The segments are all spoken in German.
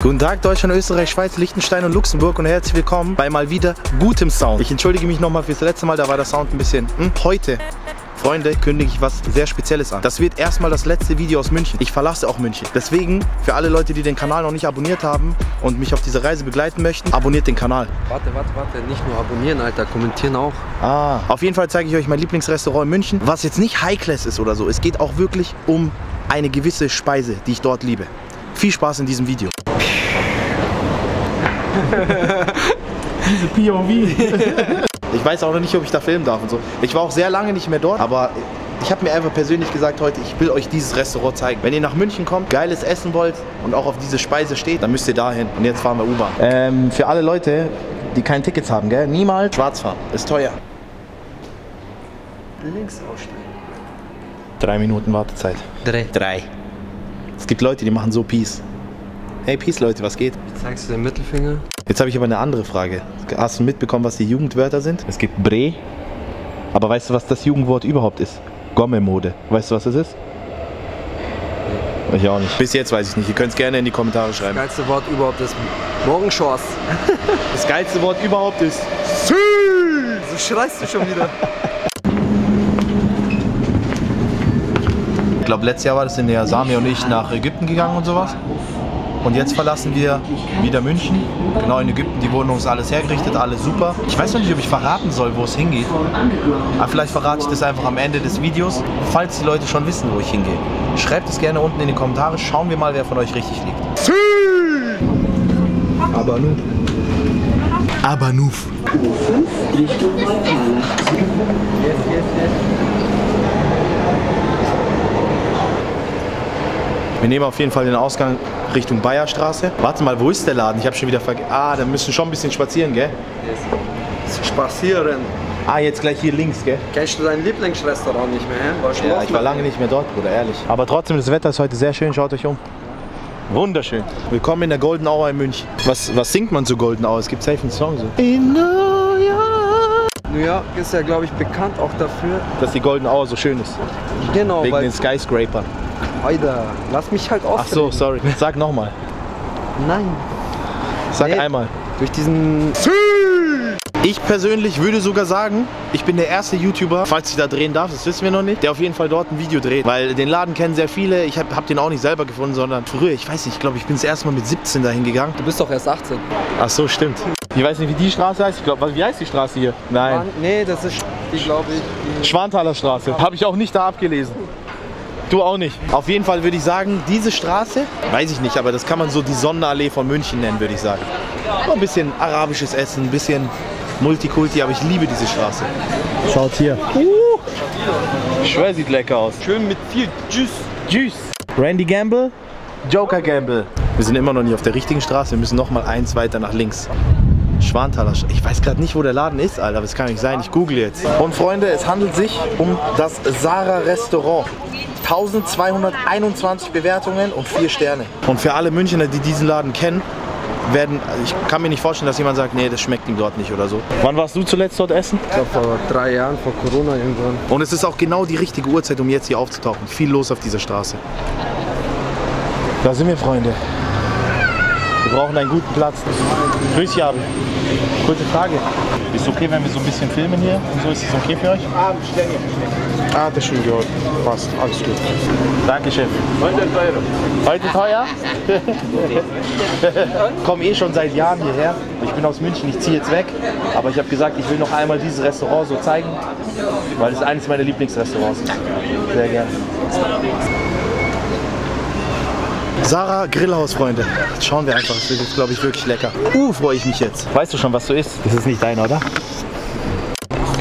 Guten Tag Deutschland, Österreich, Schweiz, Liechtenstein und Luxemburg und herzlich willkommen bei mal wieder gutem Sound. Ich entschuldige mich nochmal fürs letzte Mal, da war der Sound ein bisschen... Hm? Heute, Freunde, kündige ich was sehr Spezielles an. Das wird erstmal das letzte Video aus München. Ich verlasse auch München. Deswegen, für alle Leute, die den Kanal noch nicht abonniert haben und mich auf diese Reise begleiten möchten, abonniert den Kanal. Warte, warte, warte, nicht nur abonnieren, Alter, kommentieren auch. Ah. Auf jeden Fall zeige ich euch mein Lieblingsrestaurant in München, was jetzt nicht High Class ist oder so. Es geht auch wirklich um eine gewisse Speise, die ich dort liebe. Viel Spaß in diesem Video. Diese POV. ich weiß auch noch nicht, ob ich da filmen darf und so. Ich war auch sehr lange nicht mehr dort, aber ich habe mir einfach persönlich gesagt heute, ich will euch dieses Restaurant zeigen. Wenn ihr nach München kommt, geiles Essen wollt und auch auf diese Speise steht, dann müsst ihr dahin. Und jetzt fahren wir U-Bahn. Ähm, für alle Leute, die kein Tickets haben, gell? Niemals schwarz fahren. Ist teuer. Links aussteigen. Drei Minuten Wartezeit. Dreh. Drei. Es gibt Leute, die machen so Peace. Hey Peace Leute, was geht? Wie zeigst du den Mittelfinger? Jetzt habe ich aber eine andere Frage. Hast du mitbekommen, was die Jugendwörter sind? Es gibt Bre. Aber weißt du, was das Jugendwort überhaupt ist? Gomme-Mode. Weißt du, was das ist? Ich auch nicht. Bis jetzt weiß ich nicht. Ihr könnt es gerne in die Kommentare schreiben. Das geilste Wort überhaupt ist Morgenschors. Das geilste Wort überhaupt ist So schreist du schon wieder. Ich glaube, letztes Jahr war das in der Sami und ich nach Ägypten gegangen und sowas. Und jetzt verlassen wir wieder München. Genau in Ägypten, die Wohnung ist alles hergerichtet, alles super. Ich weiß noch nicht, ob ich verraten soll, wo es hingeht. Aber vielleicht verrate ich das einfach am Ende des Videos, falls die Leute schon wissen, wo ich hingehe. Schreibt es gerne unten in die Kommentare. Schauen wir mal, wer von euch richtig liegt. Aber nu. Aber nuf. Wir nehmen auf jeden Fall den Ausgang Richtung Bayerstraße. Warte mal, wo ist der Laden? Ich habe schon wieder vergessen. Ah, da müssen schon ein bisschen spazieren, gell? Spazieren. Ah, jetzt gleich hier links, gell? Kennst du dein Lieblingsrestaurant nicht mehr? du Ja, ich war lange nicht mehr dort, Bruder, ehrlich. Aber trotzdem, das Wetter ist heute sehr schön. Schaut euch um. Wunderschön. Willkommen in der Golden Hour in München. Was, was singt man zu Golden Hour? Es gibt safe einen Song so. In New York. New York ist ja, glaube ich, bekannt auch dafür. Dass die Golden Hour so schön ist. Genau, Wegen weil. den Skyscrapern. Alter, lass mich halt Ach so, sorry. Sag nochmal. Nein. Sag Nee. einmal. Durch diesen. Ich persönlich würde sogar sagen, ich bin der erste YouTuber, falls ich da drehen darf, das wissen wir noch nicht, der auf jeden Fall dort ein Video dreht. Weil den Laden kennen sehr viele. Ich habe hab den auch nicht selber gefunden, sondern früher, ich weiß nicht, ich glaube, ich bin das erste Mal mit 17 dahin gegangen. Du bist doch erst 18. Ach so, stimmt. Ich weiß nicht, wie die Straße heißt. Ich glaube, wie heißt die Straße hier? Nein. Nee, das ist die, glaube ich. Die Schwanthaler Straße. Habe ich auch nicht da abgelesen. Du auch nicht. Auf jeden Fall würde ich sagen, diese Straße, weiß ich nicht, aber das kann man so die Sonderallee von München nennen, würde ich sagen. Ein bisschen arabisches Essen, ein bisschen Multikulti, aber ich liebe diese Straße. Schaut hier. Uh, ich schwör, sieht lecker aus. Schön mit viel Juice. Tschüss. Randy Gamble, Joker Gamble. Wir sind immer noch nicht auf der richtigen Straße, wir müssen noch mal eins weiter nach links. Schwanthaler Straße. Ich weiß gerade nicht, wo der Laden ist, Alter. aber Das kann nicht sein. Ich google jetzt. Und Freunde, es handelt sich um das Sarah Restaurant. 1221 Bewertungen und 4 Sterne. Und für alle Münchner, die diesen Laden kennen, werden, ich kann mir nicht vorstellen, dass jemand sagt, nee, das schmeckt ihm dort nicht oder so. Wann warst du zuletzt dort essen? Ich glaube, vor drei Jahren, vor Corona irgendwann. Und es ist auch genau die richtige Uhrzeit, um jetzt hier aufzutauchen. Viel los auf dieser Straße. Da sind wir, Freunde. Wir brauchen einen guten Platz. Grüß dich, Abel. Kurze Frage. Ist es okay, wenn wir so ein bisschen filmen hier? Und so ist es okay für euch? Ah, das ist schon gehört. Passt, alles gut. Danke, Chef. Heute teuer? Ich komme eh schon seit Jahren hierher. Ich bin aus München, ich ziehe jetzt weg. Aber ich habe gesagt, ich will noch einmal dieses Restaurant so zeigen, weil es eines meiner Lieblingsrestaurants ist. Sehr gerne. Sarah Grillhaus, Freunde. Jetzt schauen wir einfach. Das wird jetzt, glaube ich, wirklich lecker. Uh, freue ich mich jetzt. Weißt du schon, was du isst? Das ist nicht dein, oder?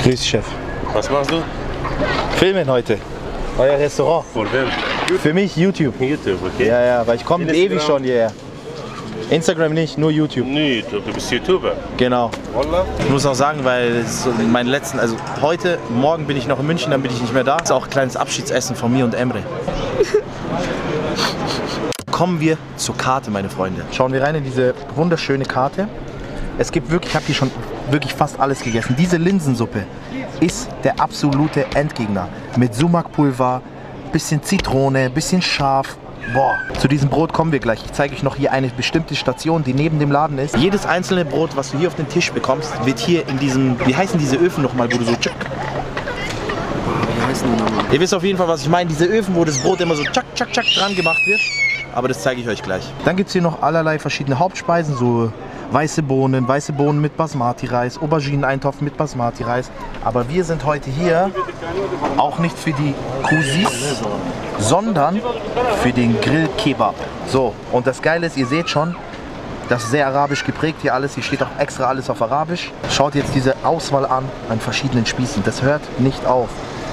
Grüß dich, Chef. Was machst du? Filmen heute. Euer Restaurant. Vor wem? Für mich YouTube. YouTube, okay? Ja, ja, weil ich komme ewig schon hierher. Instagram nicht, nur YouTube. Nee, du, du bist YouTuber. Genau. Wallah. Ich muss auch sagen, weil es so meine letzten, also heute, morgen bin ich noch in München, dann bin ich nicht mehr da. Das ist auch ein kleines Abschiedsessen von mir und Emre. Kommen wir zur Karte, meine Freunde. Schauen wir rein in diese wunderschöne Karte. Es gibt wirklich, ich habe hier schon wirklich fast alles gegessen. Diese Linsensuppe ist der absolute Endgegner. Mit Sumakpulver, bisschen Zitrone, bisschen scharf. Boah, zu diesem Brot kommen wir gleich. Ich zeige euch noch hier eine bestimmte Station, die neben dem Laden ist. Jedes einzelne Brot, was du hier auf den Tisch bekommst, wird hier in diesem, wie heißen diese Öfen nochmal, wo du so tschick. Wie heißen die nochmal? Ihr wisst auf jeden Fall, was ich meine. Diese Öfen, wo das Brot immer so tschack, tschack, tschack dran gemacht wird. Aber das zeige ich euch gleich. Dann gibt es hier noch allerlei verschiedene Hauptspeisen, so weiße Bohnen, weiße Bohnen mit Basmati-Reis, Aubergineneintopf mit Basmati-Reis. Aber wir sind heute hier auch nicht für die Cousins, sondern für den Grill-Kebab. So, und das Geile ist, ihr seht schon, das ist sehr arabisch geprägt hier alles. Hier steht auch extra alles auf Arabisch. Schaut jetzt diese Auswahl an an verschiedenen Spießen. Das hört nicht auf.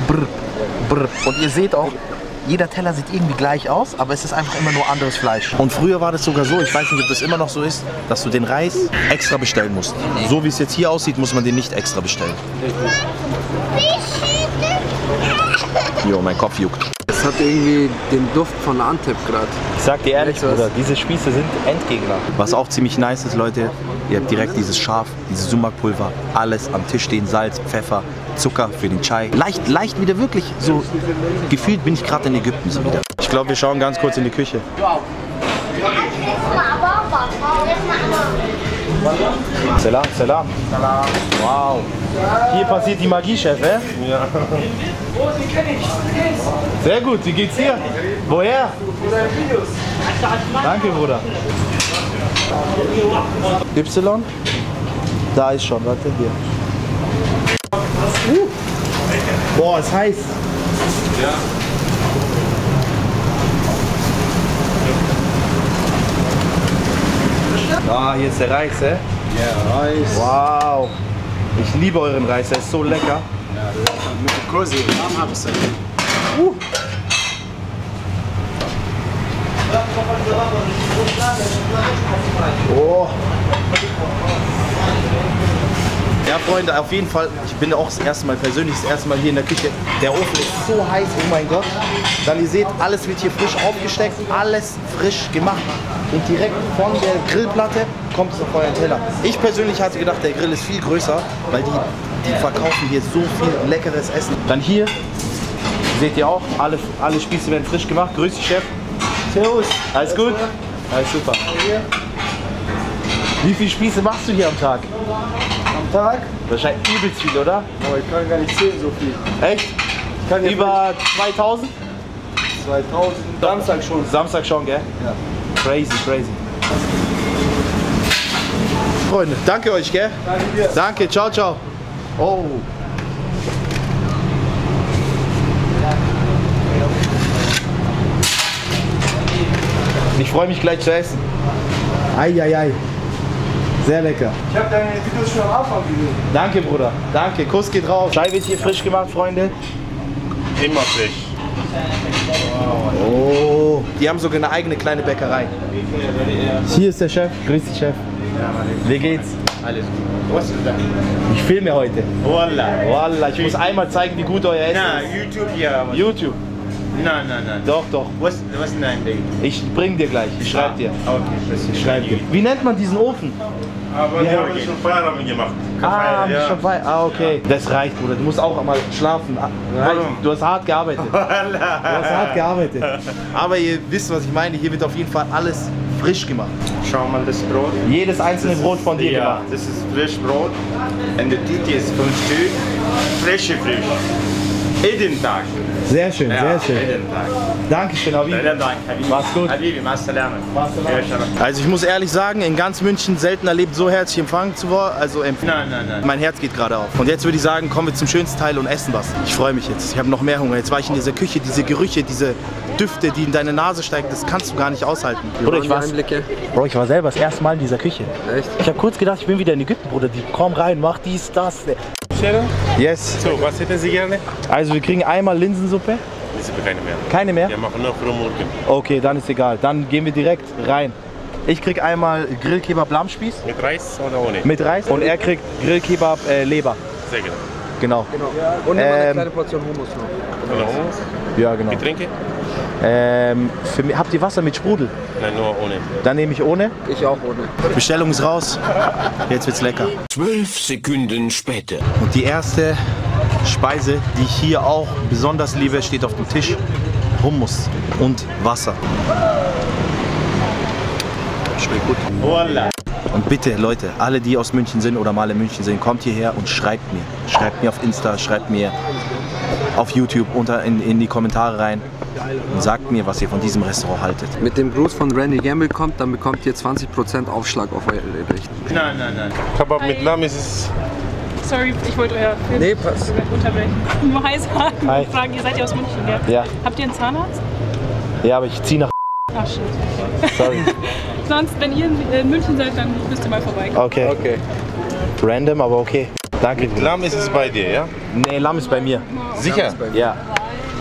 Brr, brr. Und ihr seht auch, jeder Teller sieht irgendwie gleich aus, aber es ist einfach immer nur anderes Fleisch. Und früher war das sogar so, ich weiß nicht, ob das immer noch so ist, dass du den Reis extra bestellen musst. So wie es jetzt hier aussieht, muss man den nicht extra bestellen. Jo, mein Kopf juckt. Es hat irgendwie den Duft von Antep gerade. Ich sag dir ehrlich, Echt was? Bruder, diese Spieße sind Endgegner. Was auch ziemlich nice ist, Leute, ihr habt direkt dieses Schaf, dieses Sumak-Pulver, alles am Tisch stehen, Salz, Pfeffer, Zucker für den Chai. Leicht, leicht wieder wirklich so, gefühlt bin ich gerade in Ägypten so wieder. Ich glaube, wir schauen ganz kurz in die Küche. Salam, Salam. Wow. Hier passiert die Magie, Chef, eh? Ja. Sehr gut, wie geht's dir? Woher? Danke, Bruder. Y? Da ist schon, warte hier. Uh. Boah, ist heiß. Ah, hier ist der Reis, eh? Ja, Reis. Wow. Ich liebe euren Reis, der ist so lecker. Mit Kurse, warm habe ich Oh. Ja, Freunde, auf jeden Fall, ich bin auch das erste Mal, persönlich das erste Mal hier in der Küche. Der Ofen ist so heiß, oh mein Gott. Dann ihr seht, alles wird hier frisch aufgesteckt, alles frisch gemacht. Und direkt von der Grillplatte kommt es auf euren Teller. Ich persönlich hatte gedacht, der Grill ist viel größer, weil die, die verkaufen hier so viel leckeres Essen. Dann hier, seht ihr auch, alle, alle Spieße werden frisch gemacht. Grüß dich, Chef. Servus. Alles gut? Alles super. Wie viele Spieße machst du hier am Tag? Tag? Wahrscheinlich übelst viel, oder? Aber ich kann gar nicht zählen so viel. Echt? Ich kann Über 2000? 2000. Samstag schon. Samstag schon, gell? Ja. Crazy, crazy. Freunde, danke euch, gell? Danke dir. Danke, ciao, ciao. Oh. Ich freue mich gleich zu essen. Eieiei. Sehr lecker. Ich habe deine Videos schon am Anfang gesehen. Danke, Bruder. Danke. Kuss geht raus. Schei wird hier frisch gemacht, Freunde. Immer frisch. Oh. Die haben sogar eine eigene kleine Bäckerei. Hier ist der Chef. Grüß dich, Chef. Wie geht's? Alles gut. Was ist das? Ich filme heute. Wallah. Wallah, ich muss einmal zeigen, wie gut euer Essen Na, ist. YouTube ja. was- YouTube. Nein, nein, nein. Doch, doch. Was, was ist dein Ding? Ich bring dir gleich. Ich schreib dir. Okay, ist Ich schreib dir. Wie nennt man diesen Ofen? Aber Ja, wir okay. haben schon Feierabend gemacht. Ah, haben ja. schon bei. Ah, okay. Das reicht, Bruder. Du musst auch mal schlafen. Ah. Warum? Du hast hart gearbeitet. Du hast hart gearbeitet. Aber ihr wisst, was ich meine. Hier wird auf jeden Fall alles frisch gemacht. Schau mal das Brot. Jedes einzelne Brot von dir ja, gemacht. das ist frisch Brot. Und die Titi ist fünf Stück. Frische frisch. Jeden Tag. Sehr schön, Ja, sehr schön. Jeden Tag. Dankeschön, Habibi. Vielen Dank, Habibi. Mach's gut. Habibi. Also ich muss ehrlich sagen, in ganz München selten erlebt, so herzlich empfangen zu worden. Also Nein, nein, nein. Mein Herz geht gerade auf. Und jetzt würde ich sagen, kommen wir zum schönsten Teil und essen was. Ich freue mich jetzt. Ich habe noch mehr Hunger. Jetzt war ich in dieser Küche, diese Gerüche, diese Düfte, die in deine Nase steigen, das kannst du gar nicht aushalten. Bruder, ich, war? Bro, ich war selber das erste Mal in dieser Küche. Echt? Ich habe kurz gedacht, ich bin wieder in Ägypten, Bruder. Die kommen rein, mach dies, das. Yes. So, was hätten Sie gerne? Also wir kriegen einmal Linsensuppe. Habe keine mehr. Keine mehr? Wir machen nur für morgen. Okay, dann ist egal. Dann gehen wir direkt rein. Ich krieg einmal Grillkebab Lammspieß Mit Reis oder ohne? mit Reis und er kriegt Grillkebab äh, Leber. Sehr gerne. Genau. Genau. Und immer eine Ähm, kleine Portion Hummus noch. Oder Hummus? Ja, genau. Getränke? Ähm, für mich, habt ihr Wasser mit Sprudel? Nein, nur ohne. Dann nehme ich ohne. Ich auch ohne. Bestellung ist raus. Jetzt wird's lecker. Zwölf Sekunden später. Und die erste Speise, die ich hier auch besonders liebe, steht auf dem Tisch. Hummus und Wasser. Schmeckt gut. Voila. Und bitte, Leute, alle, die aus München sind oder mal in München sind, kommt hierher und schreibt mir. Schreibt mir auf Insta, schreibt mir auf YouTube unter in, in die Kommentare rein und sagt mir, was ihr von diesem Restaurant haltet. Mit dem Gruß von Randy Gamble kommt, dann bekommt ihr 20% Aufschlag auf eure Rechnung. Nein, nein, nein. Kebab mit Lamm ist es. Sorry, ich wollte euer Film Nee, passt. unterbrechen. Nur Hi sagen Hi. und fragen, ihr seid ja aus München, gell? Ja. Habt ihr einen Zahnarzt? Ja, aber ich ziehe nach. Ach shit. Sorry. Sonst, wenn ihr in in München seid, dann müsst ihr mal vorbeikommen. Okay. Okay. Random, aber okay. Danke. Bruder. Lamm ist es bei dir, ja? Nee, Lamm ist bei mir. Sicher? Ja.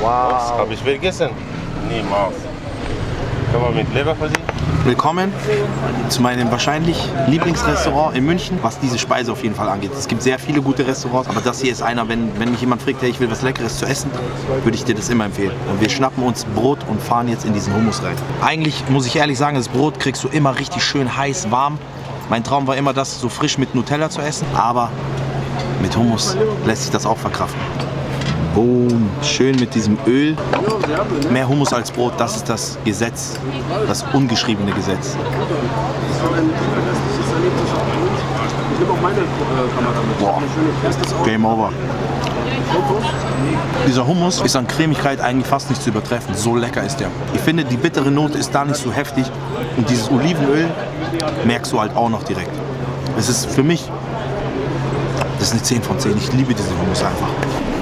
Das habe ich vergessen. Niemals. Kebab mit Leber Sie? Willkommen zu meinem wahrscheinlich Lieblingsrestaurant in München, was diese Speise auf jeden Fall angeht. Es gibt sehr viele gute Restaurants, aber das hier ist einer, wenn, wenn mich jemand fragt, hey, ich will was Leckeres zu essen, würde ich dir das immer empfehlen. Und wir schnappen uns Brot und fahren jetzt in diesen Hummus rein. Eigentlich muss ich ehrlich sagen, das Brot kriegst du immer richtig schön heiß, warm. Mein Traum war immer, das so frisch mit Nutella zu essen, aber mit Hummus lässt sich das auch verkraften. Boom, schön mit diesem Öl. Mehr Hummus als Brot, das ist das Gesetz, das ungeschriebene Gesetz. Boah, Game over. Dieser Hummus ist an Cremigkeit eigentlich fast nicht zu übertreffen. So lecker ist der. Ich finde, die bittere Note ist da nicht so heftig und dieses Olivenöl merkst du halt auch noch direkt. Es ist für mich, das ist eine 10 von 10. Ich liebe diesen Hummus einfach.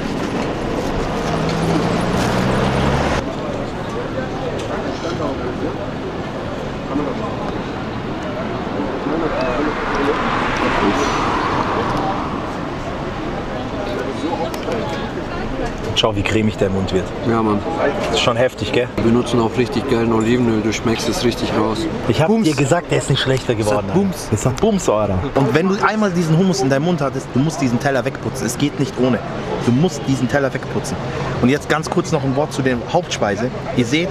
Schau, wie cremig der Mund wird. Ja, Mann. Das ist schon heftig, gell? Wir benutzen auch richtig geilen Olivenöl. Du schmeckst es richtig raus. Ich habe dir gesagt, der ist nicht schlechter geworden. Das Bums. Das hat Bums, Alter. Und wenn du einmal diesen Hummus in deinem Mund hattest, du musst diesen Teller wegputzen. Es geht nicht ohne. Du musst diesen Teller wegputzen. Und jetzt ganz kurz noch ein Wort zu der Hauptspeise. Ihr seht,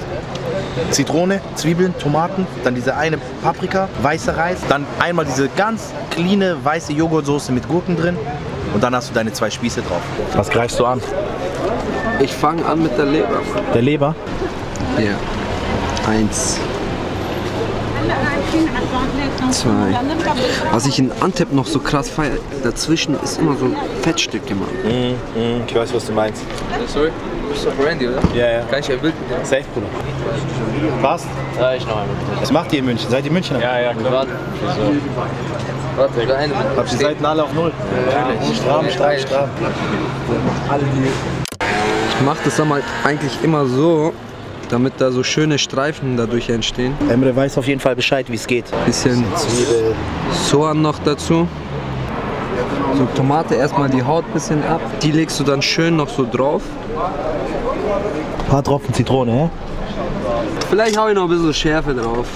Zitrone, Zwiebeln, Tomaten, dann diese eine Paprika, weißer Reis, dann einmal diese ganz cleane weiße Joghurtsoße mit Gurken drin und dann hast du deine zwei Spieße drauf. Was greifst du an? Ich fange an mit der Leber. Der Leber? Ja. Eins. Zwei. Was ich in Antep noch so krass feiere, dazwischen ist immer so Fettstücke, Mann. Ich weiß, was du meinst. Sorry? Bist du Randy, oder? Ja, ja. Kann ich ein Bild mit dir? Safe, Bruder. Passt? Ja, ich noch einmal. Was macht ihr in München? Seid ihr Münchner? Ja, ja, klar. Warte, Warte, der eine. Habt ihr Seiten alle auf Null? Ja, Stramm, stramm, stramm. Ich mache das dann halt eigentlich immer so, damit da so schöne Streifen dadurch entstehen. Emre weiß auf jeden Fall Bescheid, wie es geht. Bisschen Zwiebel. Soan noch dazu. So Tomate erstmal die Haut bisschen ab. Die legst du dann schön noch so drauf. Ein paar Tropfen Zitrone, hä? Vielleicht hau ich noch ein bisschen Schärfe drauf.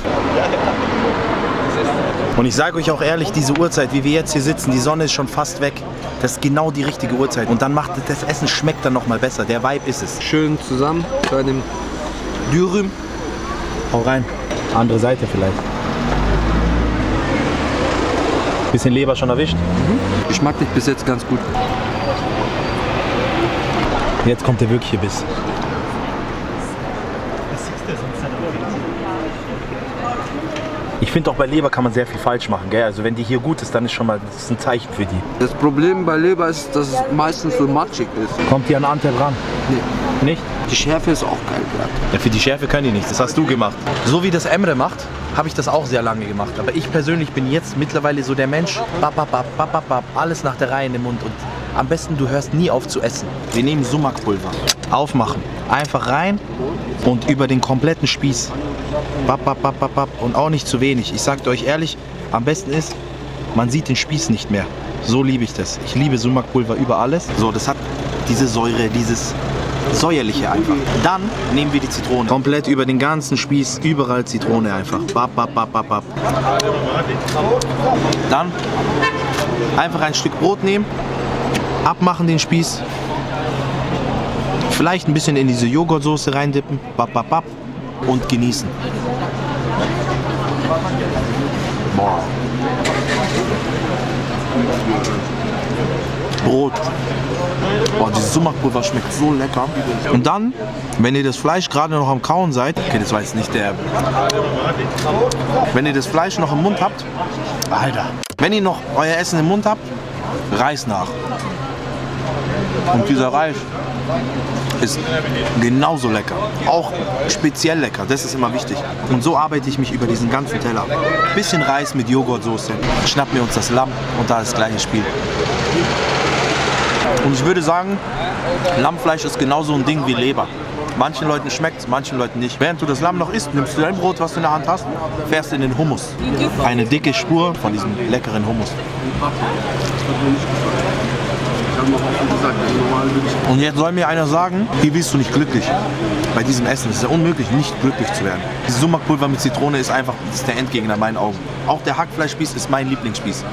Und ich sage euch auch ehrlich, diese Uhrzeit, wie wir jetzt hier sitzen, die Sonne ist schon fast weg. Das ist genau die richtige Uhrzeit. Und dann macht das Essen schmeckt dann noch mal besser. Der Vibe ist es. Schön zusammen bei dem Dürüm. Hau rein. Andere Seite vielleicht. Bisschen Leber schon erwischt. Geschmacklich bis jetzt ganz gut. Jetzt kommt der wirkliche Biss. Finde auch bei Leber kann man sehr viel falsch machen, gell? Also wenn die hier gut ist, dann ist schon mal das ist ein Zeichen für die. Das Problem bei Leber ist, dass es meistens so matschig ist. Kommt die an Antep ran? Nee. Nicht? Die Schärfe ist auch geil gerade. Ja, für die Schärfe können die nichts. Das hast du gemacht. So wie das Emre macht, habe ich das auch sehr lange gemacht. Aber ich persönlich bin jetzt mittlerweile so der Mensch, bap, bap, bap, bap, bap, bap, alles nach der Reihe in den Mund. Und am besten, du hörst nie auf zu essen. Wir nehmen Sumakpulver. Aufmachen. Einfach rein und über den kompletten Spieß. Bap, bap, bap, bap, bap. Und auch nicht zu wenig. Ich sage euch ehrlich, am besten ist, man sieht den Spieß nicht mehr. So liebe ich das. Ich liebe Sumakpulver über alles. So, das hat diese Säure, dieses säuerliche einfach. Dann nehmen wir die Zitrone. Komplett über den ganzen Spieß, überall Zitrone einfach. Bap, bap, bap, bap, bap. Dann einfach ein Stück Brot nehmen, abmachen den Spieß, vielleicht ein bisschen in diese Joghurtsoße reindippen, bap, bap, bap und genießen. Boah. Brot. Boah, dieses Sumakpulver schmeckt so lecker. Und dann, wenn ihr das Fleisch gerade noch am Kauen seid, okay, das war jetzt nicht der. Wenn ihr das Fleisch noch im Mund habt, Alter. Wenn ihr noch euer Essen im Mund habt, Reis nach. Und dieser Reis ist genauso lecker. Auch speziell lecker, das ist immer wichtig. Und so arbeite ich mich über diesen ganzen Teller. Bisschen Reis mit Joghurtsoße. Schnappen wir uns das Lamm und da das gleiche Spiel. Und ich würde sagen, Lammfleisch ist genauso ein Ding wie Leber. Manchen Leuten schmeckt es, manchen Leuten nicht. Während du das Lamm noch isst, nimmst du dein Brot, was du in der Hand hast, fährst in den Hummus. Eine dicke Spur von diesem leckeren Hummus. Und jetzt soll mir einer sagen, hier bist du nicht glücklich. Bei diesem Essen Es ist ja unmöglich, nicht glücklich zu werden. Dieses Sumakpulver mit Zitrone ist einfach ist der Endgegner in meinen Augen. Auch der Hackfleischspieß ist mein Lieblingsspieß.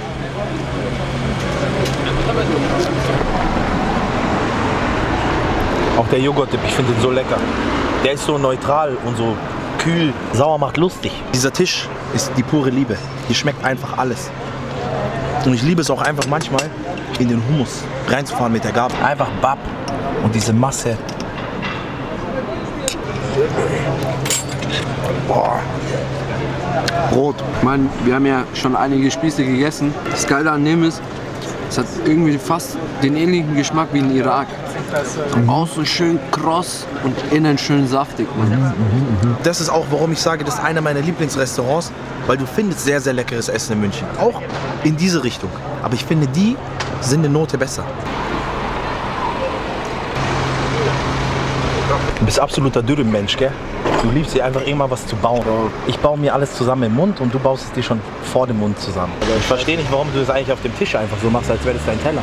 Auch der Joghurt-Dip, ich finde den so lecker. Der ist so neutral und so kühl. Sauer macht lustig. Dieser Tisch ist die pure Liebe. Hier schmeckt einfach alles. Und ich liebe es auch einfach manchmal, in den Hummus reinzufahren mit der Gabel. Einfach Bab und diese Masse. Boah. Brot. Ich meine, wir haben ja schon einige Spieße gegessen. Das Geile an dem ist, es hat irgendwie fast den ähnlichen Geschmack wie in Irak. Außen schön kross und innen schön saftig. Man. Das ist auch, warum ich sage, das ist einer meiner Lieblingsrestaurants, weil du findest sehr, sehr leckeres Essen in München. Auch in diese Richtung. Aber ich finde, die sind eine Note besser. Du bist absoluter Dürrenmensch, gell? Du liebst dir einfach irgendwann was zu bauen. Ich baue mir alles zusammen im Mund und du baust es dir schon vor dem Mund zusammen. Ich verstehe nicht, warum du das eigentlich auf dem Tisch einfach so machst, als wäre das dein Teller.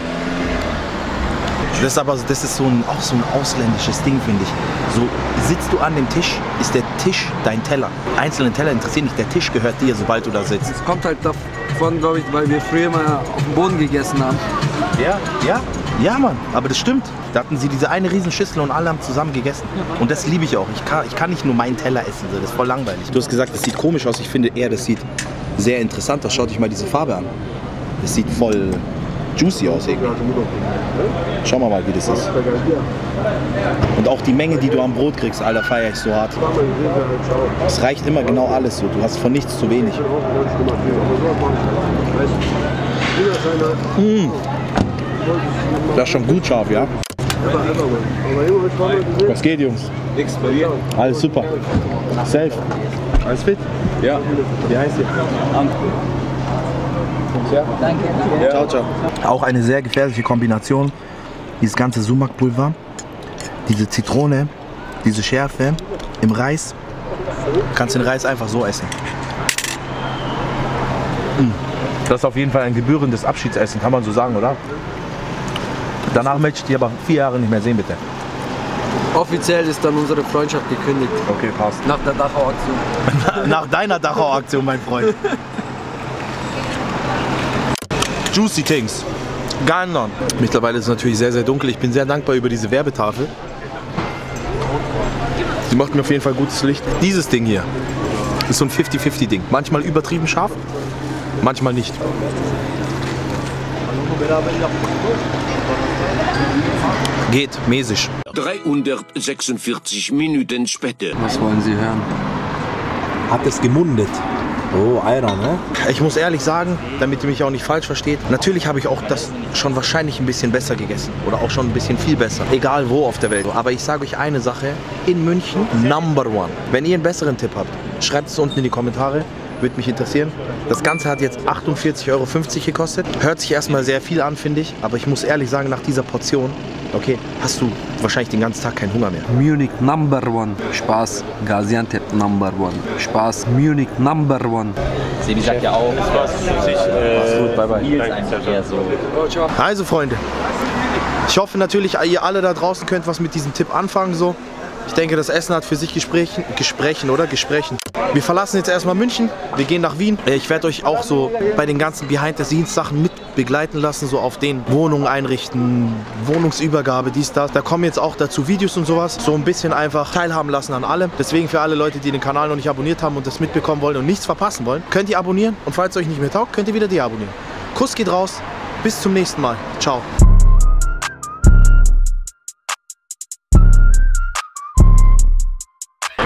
Das ist aber das ist so ein, auch so ein ausländisches Ding, finde ich. So sitzt du an dem Tisch, ist der Tisch dein Teller. Einzelne Teller interessieren nicht, der Tisch gehört dir, sobald du da sitzt. Es kommt halt davon, glaube ich, weil wir früher mal auf dem Boden gegessen haben. Ja, ja, ja, Mann. Aber das stimmt. Da hatten sie diese eine riesen Schüssel und alle haben zusammen gegessen. Und das liebe ich auch. Ich kann, ich kann nicht nur meinen Teller essen, so. das ist voll langweilig. Du hast gesagt, das sieht komisch aus. Ich finde eher, das sieht sehr interessant aus. Schaut euch mal diese Farbe an. Das sieht voll juicy aus irgendwie. Schauen wir mal, wie das ist. Und auch die Menge, die du am Brot kriegst, Alter, feiere ich so hart. Es reicht immer genau alles so. Du hast von nichts zu wenig. Mm. Das ist schon gut scharf, ja? Was geht, Jungs? Nix bei dir. Alles super. Safe. Alles fit? Ja. Wie heißt ihr? Ciao, ciao. Auch eine sehr gefährliche Kombination. Dieses ganze Sumakpulver, diese Zitrone, diese Schärfe im Reis. Du kannst den Reis einfach so essen. Mm. Das ist auf jeden Fall ein gebührendes Abschiedsessen, kann man so sagen, oder? Danach möchte ich dich aber vier Jahre nicht mehr sehen, bitte. Offiziell ist dann unsere Freundschaft gekündigt. Okay, passt. Nach der Dachau Aktion. Nach deiner Dachau-Aktion, mein Freund. Juicy Things. Ganon. Mittlerweile ist es natürlich sehr, sehr dunkel. Ich bin sehr dankbar über diese Werbetafel. Sie macht mir auf jeden Fall gutes Licht. Dieses Ding hier ist so ein 50-50-Ding. Manchmal übertrieben scharf, manchmal nicht. Geht, mäßig. 346 Minuten später. Was wollen Sie hören? Hat es gemundet. Oh, Eier, ne? Ich muss ehrlich sagen, damit ihr mich auch nicht falsch versteht, natürlich habe ich auch das schon wahrscheinlich ein bisschen besser gegessen. Oder auch schon ein bisschen viel besser. Egal wo auf der Welt. Aber ich sage euch eine Sache, in München, number one. Wenn ihr einen besseren Tipp habt, schreibt es unten in die Kommentare. Würde mich interessieren. Das Ganze hat jetzt 48,50 Euro gekostet. Hört sich erstmal sehr viel an, finde ich. Aber ich muss ehrlich sagen, nach dieser Portion, okay, hast du wahrscheinlich den ganzen Tag keinen Hunger mehr. Munich Number One. Spaß. Gaziantep Number One. Spaß. Munich Number One. Sebi sagt ja auch, Gut, bye bye. Eher so. Also Freunde, ich hoffe natürlich, ihr alle da draußen könnt was mit diesem Tipp anfangen. So. Ich denke, das Essen hat für sich Gesprächen, Gesprächen oder Gesprächen. Wir verlassen jetzt erstmal München, wir gehen nach Wien. Ich werde euch auch so bei den ganzen Behind-the-Scenes-Sachen mit begleiten lassen, so auf den Wohnungen einrichten, Wohnungsübergabe, dies, das. Da kommen jetzt auch dazu Videos und sowas, so ein bisschen einfach teilhaben lassen an allem. Deswegen für alle Leute, die den Kanal noch nicht abonniert haben und das mitbekommen wollen und nichts verpassen wollen, könnt ihr abonnieren und falls es euch nicht mehr taugt, könnt ihr wieder deabonnieren. Kuss geht raus, bis zum nächsten Mal. Ciao.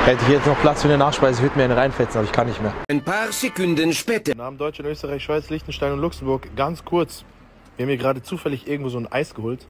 Hätte ich jetzt noch Platz für eine Nachspeise, würde mir eine reinfetzen, aber ich kann nicht mehr. Ein paar Sekunden später. Namen Deutschland, Österreich, Schweiz, Liechtenstein und Luxemburg. Ganz kurz. Wir haben hier gerade zufällig irgendwo so ein Eis geholt.